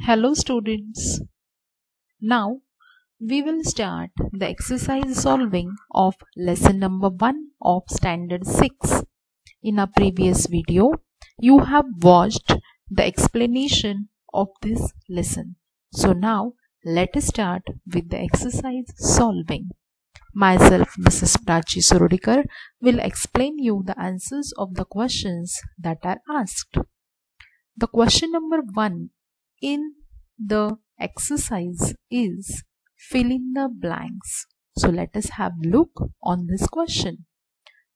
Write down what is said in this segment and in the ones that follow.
Hello students. Now we will start the exercise solving of lesson number 1 of standard 6. In a previous video you have watched the explanation of this lesson. So now let us start with the exercise solving. Myself Mrs. Prachi Surdikar will explain you the answers of the questions that are asked. The question number 1 in the exercise is fill in the blanks. So let us have a look on this question.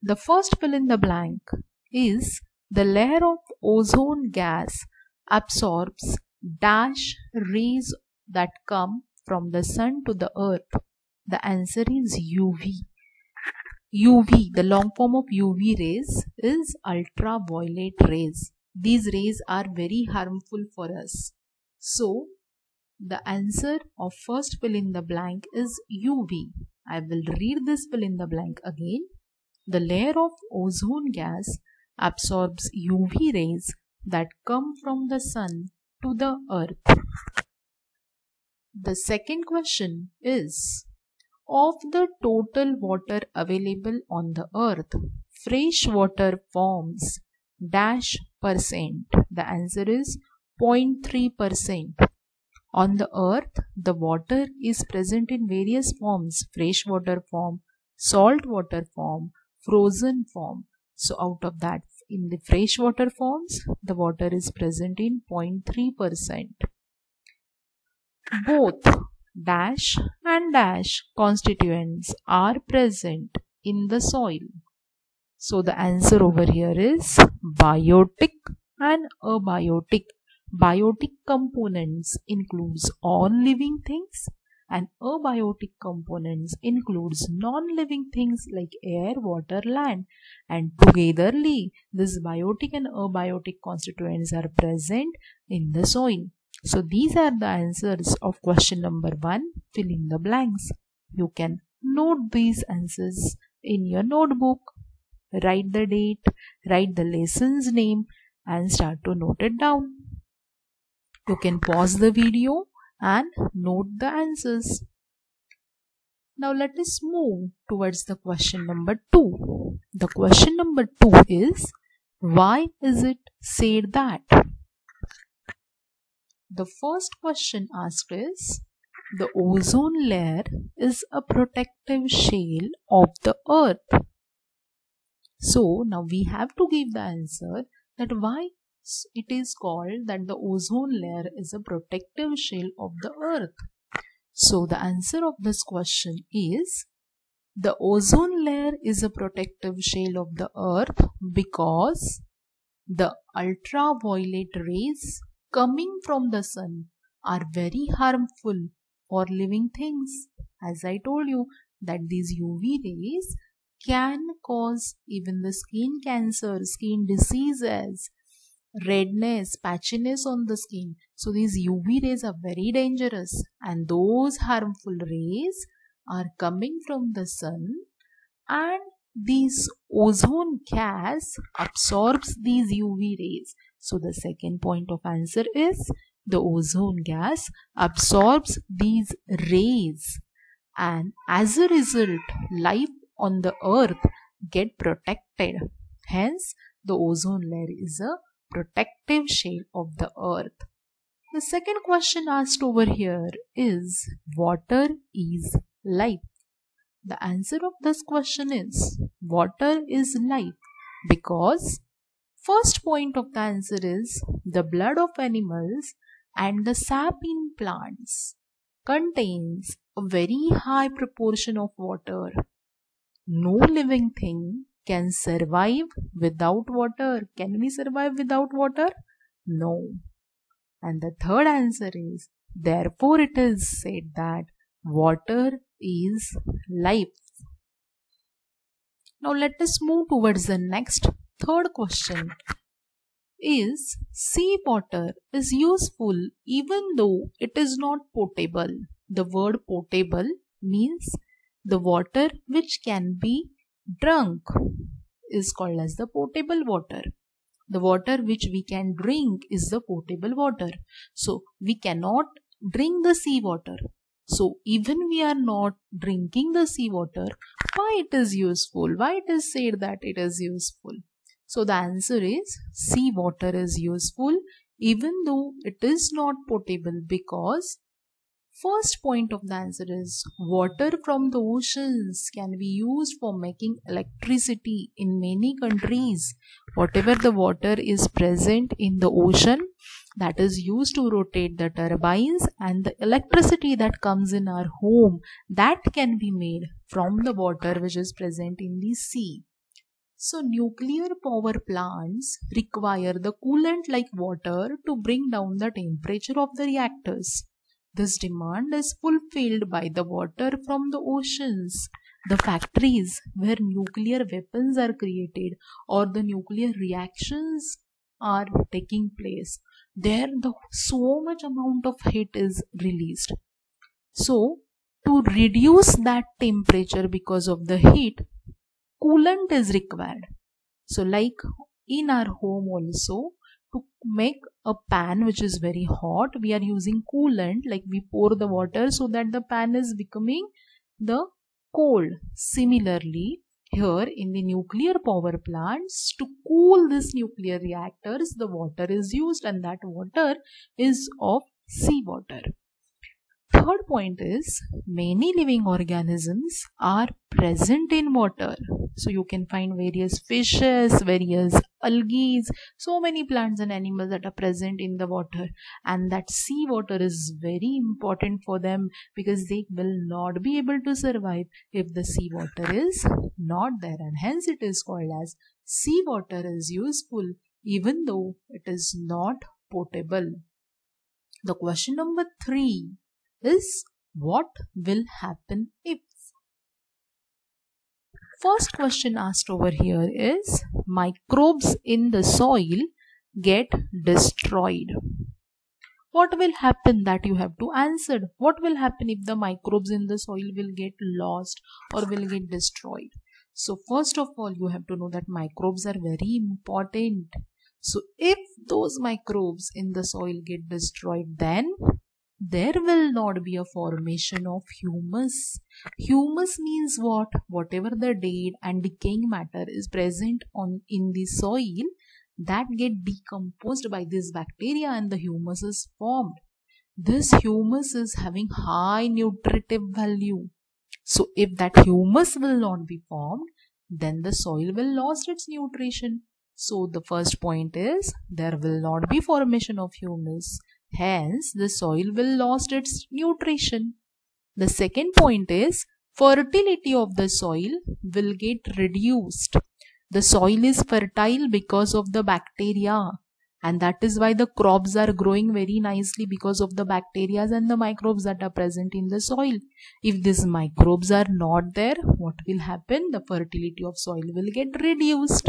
The first fill in the blank is the layer of ozone gas absorbs dash rays that come from the sun to the earth. The answer is UV. UV, the long form of UV rays is ultraviolet rays. These rays are very harmful for us. So, the answer of first fill in the blank is UV. I will read this fill in the blank again. The layer of ozone gas absorbs UV rays that come from the sun to the earth. The second question is Of the total water available on the earth, fresh water forms dash percent. The answer is 0.3%. On the earth, the water is present in various forms freshwater form, saltwater form, frozen form. So, out of that, in the freshwater forms, the water is present in 0.3%. Both dash and dash constituents are present in the soil. So, the answer over here is biotic and abiotic Biotic components includes all living things and abiotic components includes non-living things like air, water, land and togetherly these biotic and abiotic constituents are present in the soil. So these are the answers of question number 1 fill in the blanks. You can note these answers in your notebook. Write the date, write the lesson's name and start to note it down. You can pause the video and note the answers. Now let us move towards the question number 2. The question number 2 is why is it said that? The first question asked is the ozone layer is a protective shell of the earth. So now we have to give the answer that why it is called that the ozone layer is a protective shell of the earth. So the answer of this question is the ozone layer is a protective shell of the earth because the ultraviolet rays coming from the sun are very harmful for living things. As I told you that these UV rays can cause even the skin cancer, skin diseases, redness, patchiness on the skin. So these UV rays are very dangerous and those harmful rays are coming from the sun and this ozone gas absorbs these UV rays. So the second point of answer is the ozone gas absorbs these rays and as a result life on the earth get protected. Hence the ozone layer is a protective shell of the earth. The second question asked over here is Water is life. The answer of this question is Water is life because first point of the answer is the blood of animals and the sap in plants contains a very high proportion of water. No living thing can survive without water. Can we survive without water? No. And the third answer is therefore it is said that water is life. Now let us move towards the next third question. Is seawater is useful even though it is not potable? The word potable means the water which can be drunk is called as the potable water. the water which we can drink is the potable water. So we cannot drink the sea water. So even we are not drinking the sea water why it is useful? Why it is said that it is useful? So the answer is sea water is useful even though it is not potable because First point of the answer is water from the oceans can be used for making electricity in many countries. Whatever the water is present in the ocean that is used to rotate the turbines and the electricity that comes in our home that can be made from the water which is present in the sea. So nuclear power plants require the coolant like water to bring down the temperature of the reactors. This demand is fulfilled by the water from the oceans, the factories where nuclear weapons are created or the nuclear reactions are taking place. There the so much amount of heat is released. So to reduce that temperature because of the heat, coolant is required. So like in our home also, to make a pan which is very hot we are using coolant like we pour the water so that the pan is becoming the cold. Similarly here in the nuclear power plants to cool this nuclear reactors the water is used and that water is of sea water third point is many living organisms are present in water. So you can find various fishes various algae so many plants and animals that are present in the water. And that sea water is very important for them because they will not be able to survive if the sea water is not there. And hence it is called as sea water is useful even though it is not potable. The question number 3 is what will happen if? First question asked over here is microbes in the soil get destroyed. What will happen that you have to answer? What will happen if the microbes in the soil will get lost or will get destroyed? So first of all, you have to know that microbes are very important. So if those microbes in the soil get destroyed, then there will not be a formation of humus. Humus means what? Whatever the dead and decaying matter is present on in the soil that get decomposed by this bacteria and the humus is formed. This humus is having high nutritive value. So if that humus will not be formed, then the soil will lost its nutrition. So the first point is there will not be formation of humus. Hence, the soil will lost its nutrition. The second point is fertility of the soil will get reduced. The soil is fertile because of the bacteria and that is why the crops are growing very nicely because of the bacteria and the microbes that are present in the soil. If these microbes are not there, what will happen? The fertility of soil will get reduced.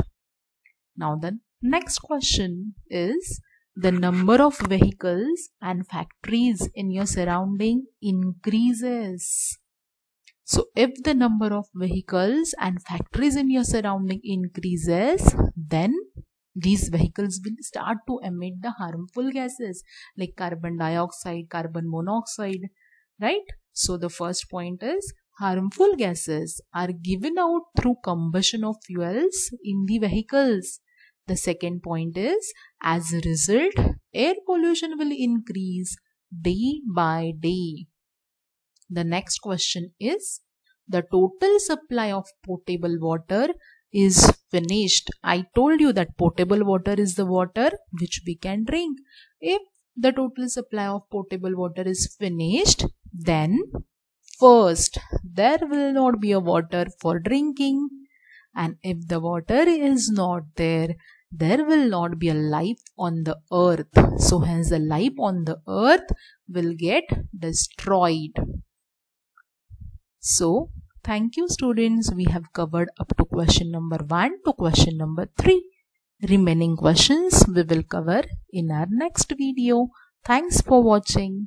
Now the next question is the number of vehicles and factories in your surrounding increases. So if the number of vehicles and factories in your surrounding increases, then these vehicles will start to emit the harmful gases like carbon dioxide, carbon monoxide, right? So the first point is harmful gases are given out through combustion of fuels in the vehicles the second point is as a result, air pollution will increase day by day. The next question is the total supply of potable water is finished. I told you that potable water is the water which we can drink. If the total supply of potable water is finished, then first there will not be a water for drinking. And if the water is not there, there will not be a life on the earth. So hence the life on the earth will get destroyed. So thank you students. We have covered up to question number 1 to question number 3. Remaining questions we will cover in our next video. Thanks for watching.